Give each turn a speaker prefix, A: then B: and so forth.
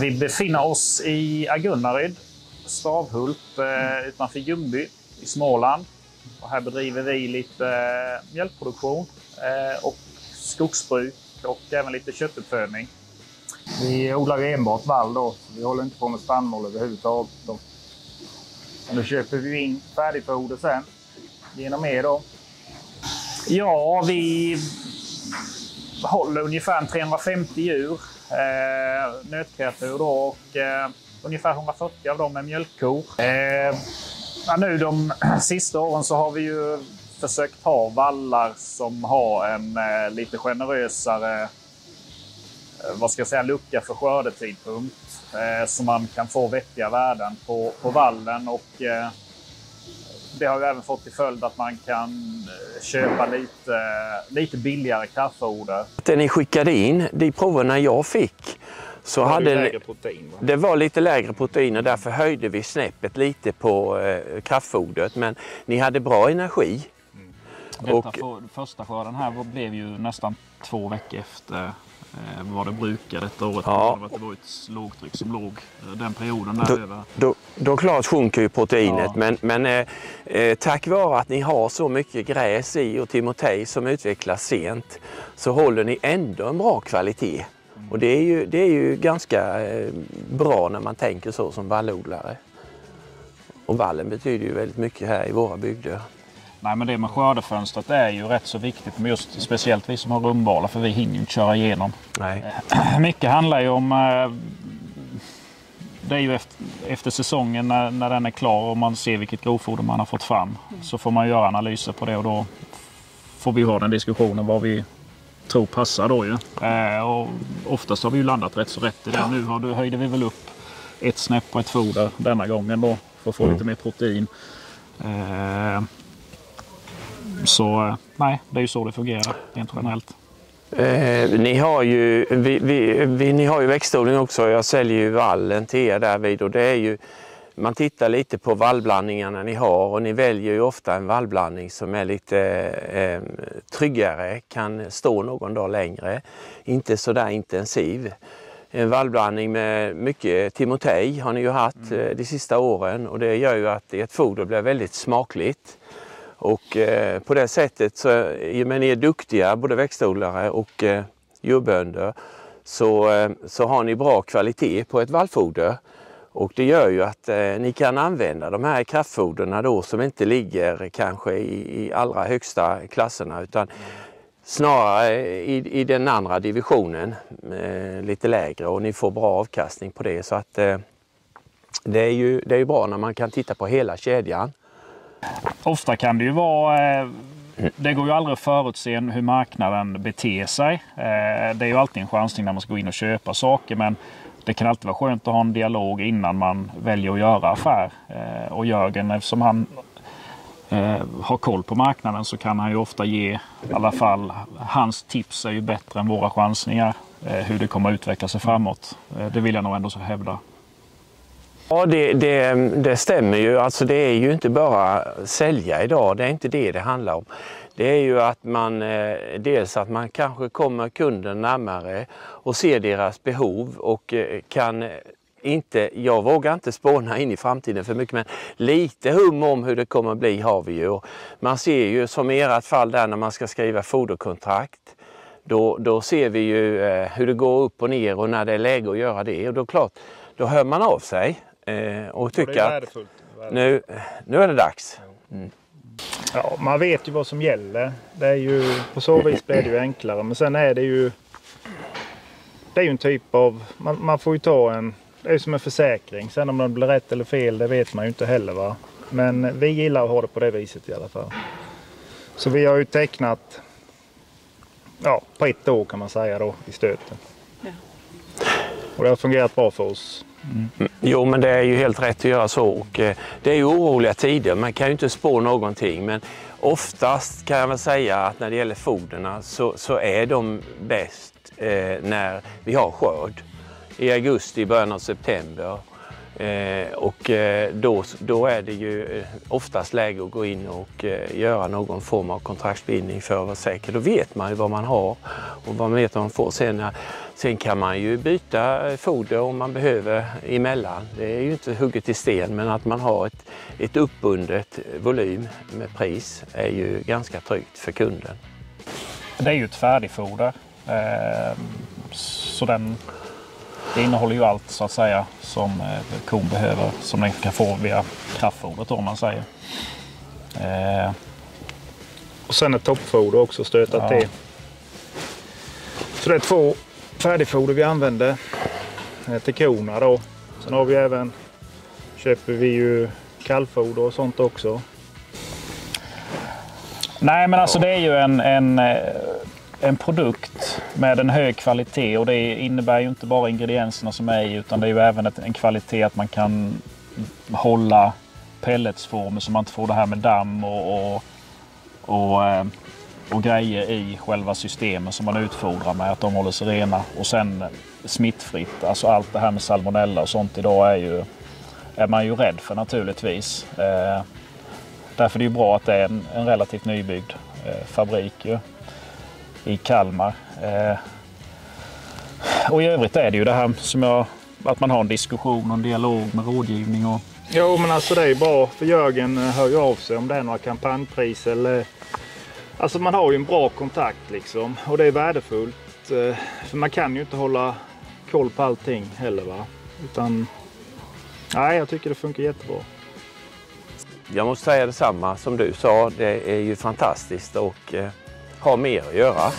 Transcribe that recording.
A: Vi befinner oss i Agunnaryd, Stavhult eh, utanför Ljungby i Småland. Och här bedriver vi lite eh, mjölkproduktion eh, och skogsbruk och även lite köttuppfödning. Vi odlar enbart vall då, vi håller inte på med spannmål överhuvudtaget. Då. Och nu köper vi in färdigfoder sen genom er då. Ja, vi håller ungefär 350 djur, eh, nötkreatur då, och eh, ungefär 140 av dem är mjölkkor. Eh, ja, nu de sista åren så har vi ju försökt ha vallar som har en eh, lite generösare eh, vad ska jag säga, lucka för skördetidpunkt. Eh, så man kan få vettiga värden på, på vallen. Och, eh, det har ju även fått till följd att man kan eh, köpa lite, lite billigare kraftfoder.
B: Det ni skickade in, de proverna jag fick, så
A: Det var
B: hade
A: lägre protein. Va?
B: det var lite lägre protein och därför höjde vi snäppet lite på eh, kraftfodret. Men ni hade bra energi.
A: Detta
B: Och-
A: för, första skörden här blev ju nästan två veckor efter eh, vad det brukar detta året.
B: Ja.
A: Det var ett lågtryck som låg eh, den perioden där
B: Då,
A: över.
B: då, då klart sjunker ju proteinet.
A: Ja.
B: Men, men eh, eh, tack vare att ni har så mycket gräs i och timotej som utvecklas sent så håller ni ändå en bra kvalitet. Och det är ju, det är ju ganska eh, bra när man tänker så som vallodlare. Och vallen betyder ju väldigt mycket här i våra bygder.
A: Nej men det med skördefönstret är ju rätt så viktigt. Men just speciellt vi som har rumbalar för vi hinner ju inte köra igenom.
B: Nej.
A: Mycket handlar ju om... Det är ju efter, efter säsongen när, när den är klar och man ser vilket grovfoder man har fått fram. Så får man göra analyser på det och då får vi ha den diskussionen vad vi tror passar då ju. Eh, och oftast har vi ju landat rätt så rätt i det. Nu har, du- höjde vi väl upp ett snäpp på ett foder denna gången då för att få lite mer protein. Eh, så eh, nej, det är ju så det fungerar rent generellt.
B: Eh, ni, har ju, vi, vi, vi, ni har ju växtodling också. Jag säljer ju vallen till er därvid och det är ju man tittar lite på vallblandningarna ni har och ni väljer ju ofta en vallblandning som är lite eh, tryggare, kan stå någon dag längre, inte så där intensiv. En vallblandning med mycket timotej har ni ju haft eh, de sista åren och det gör ju att ert foder blir väldigt smakligt. Och eh, på det sättet, så, i och med att ni är duktiga, både växtodlare och eh, djurbönder, så, eh, så har ni bra kvalitet på ett vallfoder. Och det gör ju att eh, ni kan använda de här kraftfoderna då som inte ligger kanske i, i allra högsta klasserna utan snarare i, i den andra divisionen, eh, lite lägre och ni får bra avkastning på det. Så att eh, det är ju det är ju bra när man kan titta på hela kedjan.
A: Ofta kan det ju vara... Eh, det går ju aldrig att förutse hur marknaden beter sig. Eh, det är ju alltid en chansning när man ska gå in och köpa saker. Men det kan alltid vara skönt att ha en dialog innan man väljer att göra affär. Eh, och Jörgen, eftersom han har koll på marknaden så kan han ju ofta ge, i alla fall hans tips är ju bättre än våra chansningar. Hur det kommer att utveckla sig framåt. Det vill jag nog ändå så hävda.
B: Ja, det, det, det stämmer ju. Alltså det är ju inte bara sälja idag. Det är inte det det handlar om. Det är ju att man eh, dels att man kanske kommer kunden närmare och ser deras behov och eh, kan inte, jag vågar inte spåna in i framtiden för mycket men lite hum om hur det kommer bli har vi ju. Och man ser ju som i ert fall där när man ska skriva foderkontrakt. Då, då ser vi ju eh, hur det går upp och ner och när det är läge att göra det. Och då klart, då hör man av sig eh, och tycker att nu, nu är det dags.
C: Ja, man vet ju vad som gäller. Det är ju, på så vis blir det ju enklare. Men sen är det ju... Det är ju en typ av... Man, man får ju ta en... Det är ju som en försäkring. Sen om det blir rätt eller fel, det vet man ju inte heller. va. Men vi gillar att ha det på det viset i alla fall. Så vi har ju tecknat... Ja, på ett år kan man säga då i stöten. Och det har fungerat bra för oss. Mm.
B: Jo, men det är ju helt rätt att göra så. Och, eh, det är ju oroliga tider, man kan ju inte spå någonting. Men oftast kan jag väl säga att när det gäller foderna så, så är de bäst eh, när vi har skörd. I augusti, början av september. Eh, och eh, då, då är det ju eh, oftast läge att gå in och eh, göra någon form av kontraktsbindning för att vara säker. Då vet man ju vad man har och vad man vet vad man får. Sen, eh, sen kan man ju byta foder om man behöver emellan. Det är ju inte hugget i sten men att man har ett, ett uppbundet volym med pris är ju ganska tryggt för kunden.
A: Det är ju ett färdigfoder. Eh, så den det innehåller ju allt så att säga som eh, kon behöver som den kan få via kraftfodret om man säger.
C: Eh. Och sen ett toppfoder också stötat ja. till. Så det är två färdigfoder vi använder eh, till korna då. Sen har vi även köper vi ju kallfoder och sånt också.
A: Nej men alltså det är ju en, en eh, en produkt med en hög kvalitet och det innebär ju inte bara ingredienserna som är i utan det är ju även en kvalitet att man kan hålla pelletsformer så man inte får det här med damm och, och, och, eh, och grejer i själva systemet som man utfodrar med. Att de håller sig rena och sen smittfritt. Alltså allt det här med salmonella och sånt idag är ju är man ju rädd för naturligtvis. Eh, därför är det ju bra att det är en, en relativt nybyggd eh, fabrik. Ju i Kalmar. Eh, och i övrigt är det ju det här som jag, att man har en diskussion och en dialog med rådgivning. Och...
C: Jo men alltså det är bra för Jörgen eh, hör ju av sig om det är några kampanjpris eller Alltså man har ju en bra kontakt liksom och det är värdefullt. Eh, För man kan ju inte hålla koll på allting heller va. Utan nej, jag tycker det funkar jättebra.
B: Jag måste säga detsamma som du sa. Det är ju fantastiskt och eh, har mer att göra.